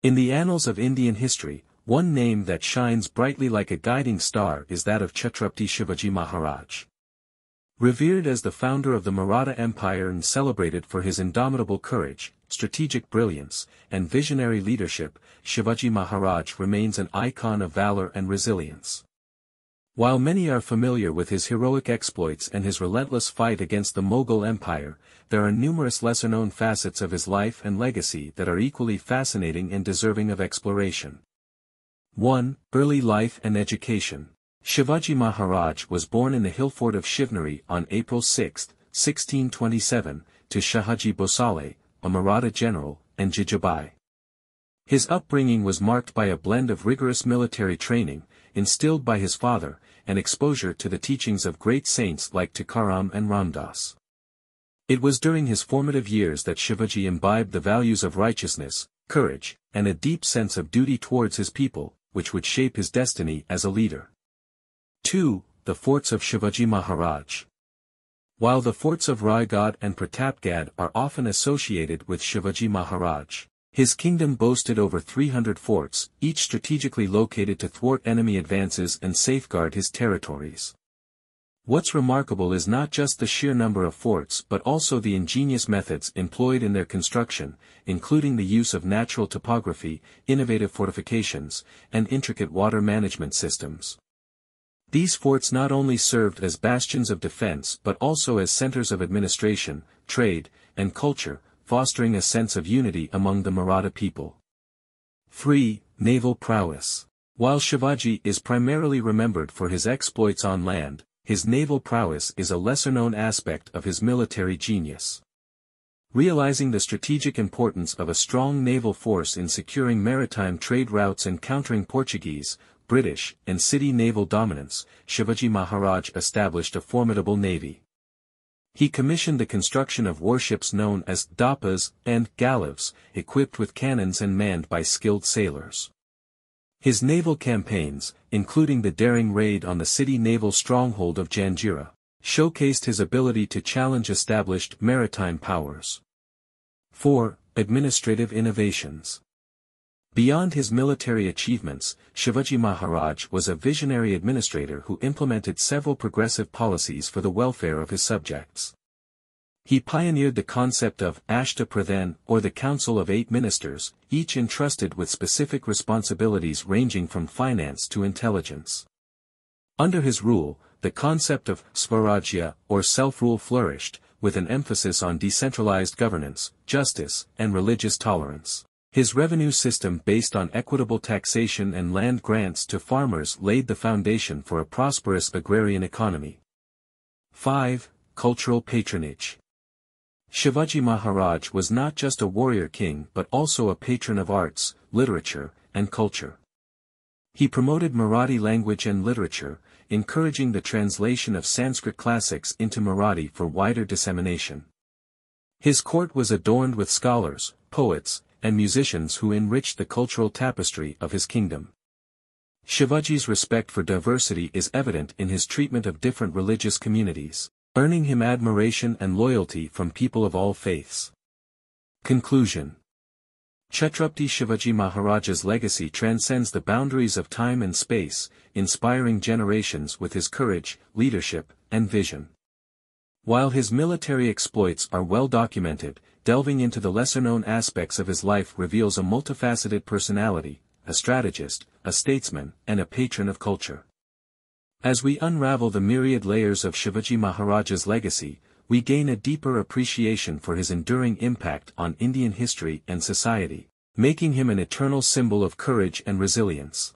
In the annals of Indian history, one name that shines brightly like a guiding star is that of Chhatrapati Shivaji Maharaj. Revered as the founder of the Maratha Empire and celebrated for his indomitable courage, strategic brilliance, and visionary leadership, Shivaji Maharaj remains an icon of valor and resilience. While many are familiar with his heroic exploits and his relentless fight against the Mughal Empire, there are numerous lesser-known facets of his life and legacy that are equally fascinating and deserving of exploration. 1. Early life and education. Shivaji Maharaj was born in the hill fort of Shivneri on April 6, 1627, to Shahaji Bhosale, a Maratha general, and Jijabai. His upbringing was marked by a blend of rigorous military training, instilled by his father, and exposure to the teachings of great saints like Tukaram and Ramdas. It was during his formative years that Shivaji imbibed the values of righteousness, courage, and a deep sense of duty towards his people, which would shape his destiny as a leader. 2. The Forts of Shivaji Maharaj While the forts of Raigad and Pratapgarh are often associated with Shivaji Maharaj, his kingdom boasted over 300 forts, each strategically located to thwart enemy advances and safeguard his territories. What's remarkable is not just the sheer number of forts but also the ingenious methods employed in their construction, including the use of natural topography, innovative fortifications, and intricate water management systems. These forts not only served as bastions of defense but also as centers of administration, trade, and culture, fostering a sense of unity among the Maratha people. 3. Naval prowess. While Shivaji is primarily remembered for his exploits on land, his naval prowess is a lesser-known aspect of his military genius. Realizing the strategic importance of a strong naval force in securing maritime trade routes and countering Portuguese, British, and Siddi naval dominance, Shivaji Maharaj established a formidable navy. He commissioned the construction of warships known as dapas and gallavs, equipped with cannons and manned by skilled sailors. His naval campaigns, including the daring raid on the Siddi naval stronghold of Janjira, showcased his ability to challenge established maritime powers. 4. Administrative Innovations Beyond his military achievements, Shivaji Maharaj was a visionary administrator who implemented several progressive policies for the welfare of his subjects. He pioneered the concept of Ashta Pradhan or the Council of Eight Ministers, each entrusted with specific responsibilities ranging from finance to intelligence. Under his rule, the concept of Swarajya or self-rule flourished, with an emphasis on decentralized governance, justice, and religious tolerance. His revenue system based on equitable taxation and land grants to farmers laid the foundation for a prosperous agrarian economy. 5. Cultural patronage. Shivaji Maharaj was not just a warrior king but also a patron of arts, literature, and culture. He promoted Marathi language and literature, encouraging the translation of Sanskrit classics into Marathi for wider dissemination. His court was adorned with scholars, poets, and musicians who enriched the cultural tapestry of his kingdom. Shivaji's respect for diversity is evident in his treatment of different religious communities earning him admiration and loyalty from people of all faiths. Conclusion Chhatrapati Shivaji Maharaja's legacy transcends the boundaries of time and space, inspiring generations with his courage, leadership, and vision. While his military exploits are well documented, delving into the lesser-known aspects of his life reveals a multifaceted personality, a strategist, a statesman, and a patron of culture. As we unravel the myriad layers of Shivaji Maharaja's legacy, we gain a deeper appreciation for his enduring impact on Indian history and society, making him an eternal symbol of courage and resilience.